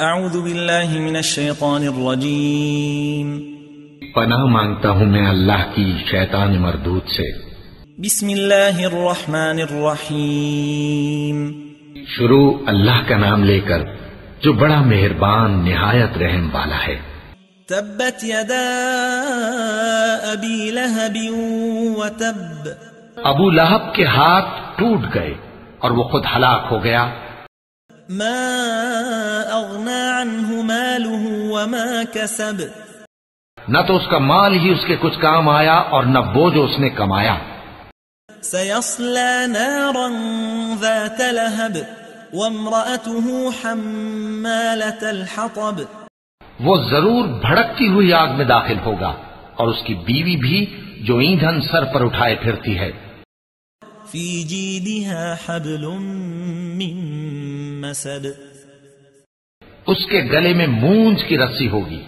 أعوذ بالله من الشيطان الرجيم. پناہ مانگتا ہوں میں اللہ کی شیطان مردود سے۔ بسم الله الرحمن الرحيم شروع اللہ کا نام لے کر جو بڑا مہربان نہایت رحم والا ہے۔ تبت يدا أبي لهب وتب ابو لہب کے ہاتھ ٹوٹ گئے اور وہ خود ہلاک ہو گیا۔ ما أغنى عنه ماله وما كسب. نہ تو اس کا مال ہی اس کے کچھ کام آیا اور نہ وہ جو اس نے کمایا۔ سيصلى نارا ذات لهب وامرأته حمالة الحطب. وہ ضرور بھڑکتی ہوئی آگ میں داخل ہوگا اور اس کی بیوی بھی جو ایندھن سر پر اٹھائے پھرتی ہے۔ في جيدها حبل من مسد. اس کے گلے میں مونج کی رسی ہوگی۔